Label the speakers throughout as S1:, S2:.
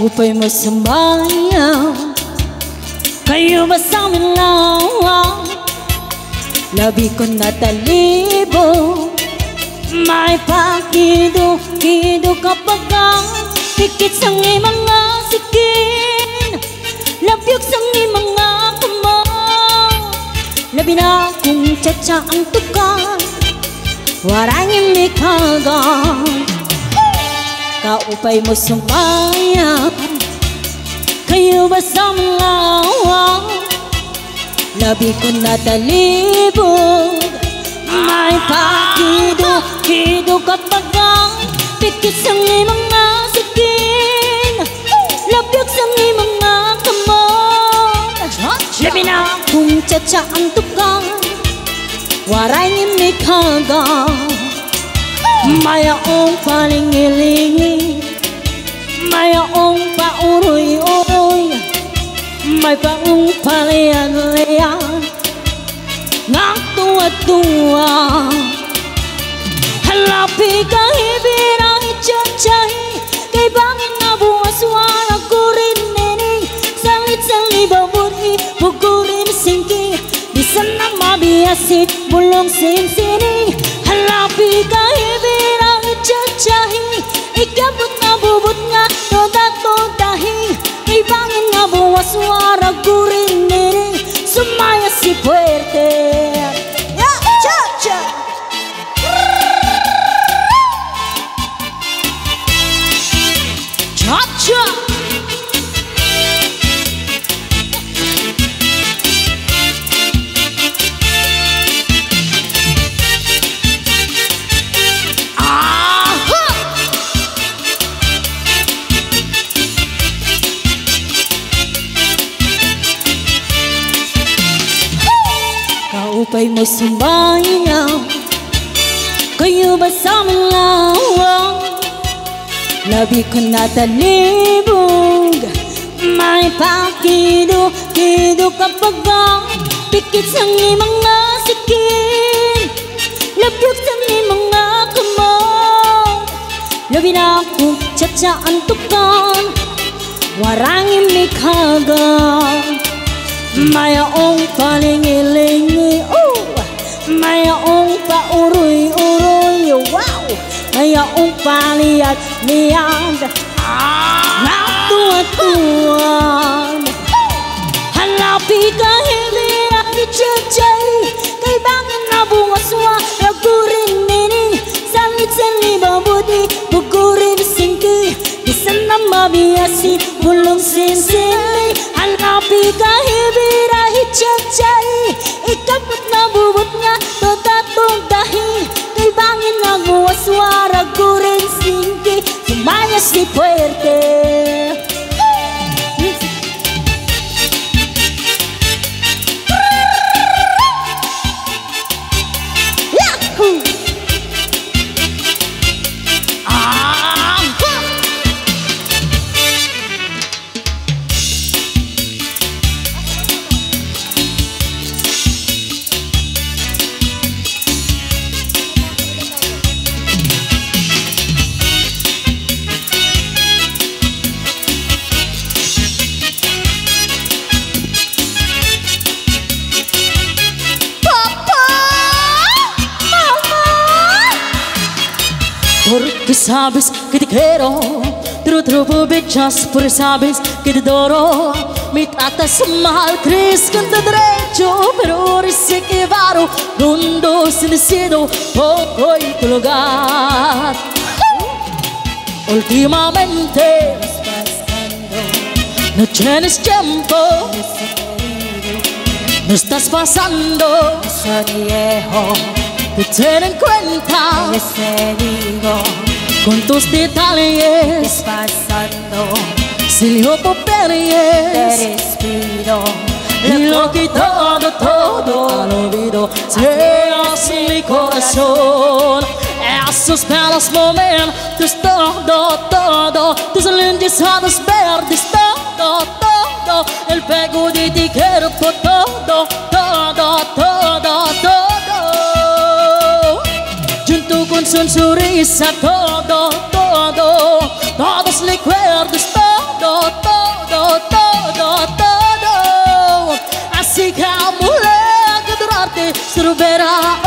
S1: upa'y masambayaw Kayo ba sa amin lang Labi ko na talibo May pakido-kido kapag ang Tikit sa mga sikin Labyog sa mga kamay Labi na kung tsa ang tukan Warangin ni kagang Kaupay mo sumaya Labi ko na talibog May pakido-kido kapag ang Pikit sa mga sikin Labyog sa mga kamot Labi na kung tsa mi tukan Waray ni kagang Mayaong palingilingi May paong palian-lian Ngang tuwa-tuwa Halapi kahibir ang itsatsahi kai bangin na buwas warang kurin nini Salit sa libaburi Bukurin singki Bisa na mabiyasit Bulong sin sini. Kaupay mo sumbayaw Kayo ba sa malawang Labi ko na talibog May pakido-kido kapag ang Pikit sa mga sikin Labyog sa mga kamot Labi na kung tsa ang tukan Warangin ni kagang Mayaong palingilingi upaliat niyan na tuwa-tuwan Hanapi ka hindi aki jajay Kay bakit nabungas wa Ragurin mini. Salit seni libabuti Bugurin singki. Di sana mabiasi bulung sinsili Hanapi halapi hindi aki jajay mañas mi fuerte.
S2: Porque sabes que te quiero. Te lo trovo bechas por sabes que te adoro. Me tratas mal, crees que te derecho Pero ahora sé que varo Mundo sin decido Poco y tu lugar. Últimamente No tienes tiempo No estás pasando Te ten en cuenta
S1: ese digo,
S2: Con tus detalles
S1: pasando,
S2: Si lo
S1: te respiro,
S2: Y lo que todo, todo. Al olvido Seas mi corazón Esos belos momentos Todo, todo Tus lindos ojos verdes Todo, todo El pego de ti cuerpo Todo, todo, todo, todo sonrisa, todo, todo, todos recuerdos, todo, todo, todo, todo. Así que mulher que durarte, se verá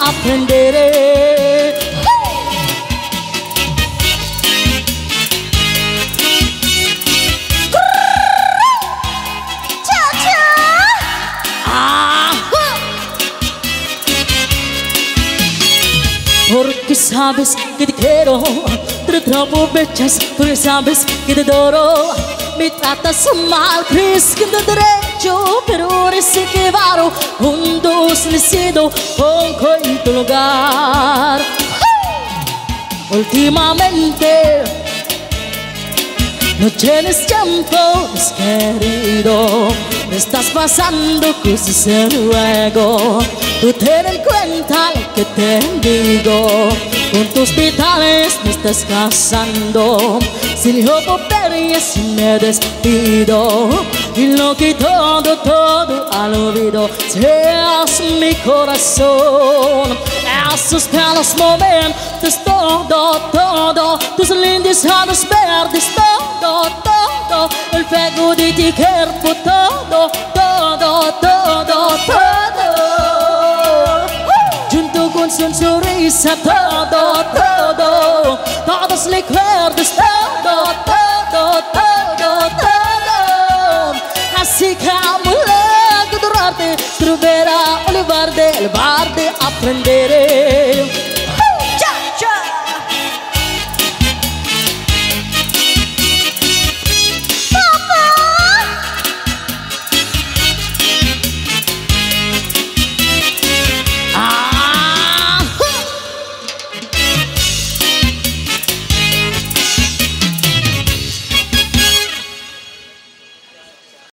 S2: aprenderé. Sabes que te quiero, te trovo veces, porque sabes que te adoro. Me tratas mal, crees que te derecho, pero eres que varo, juntos decido, pongo en tu lugar. Últimamente no tienes tiempo, mis querido. Me estás pasando cosas en luego. Tú ten en cuenta lo que te digo. Con tus vitales me estás casando. Sin hijo si me despido. Y lo que todo, todo al olvido. Seas mi corazón. Esos pelos momentos, todo, todo. Tus lindos olhos verdes, todo, todo. El fuego de ti cuerpo, todo, todo, todo, todo. Con su sonrisa, todo, todo. Todos recuerdos, todo, todo, todo, todo. Así como que durarte, troverà olivarte, el verde apprendere.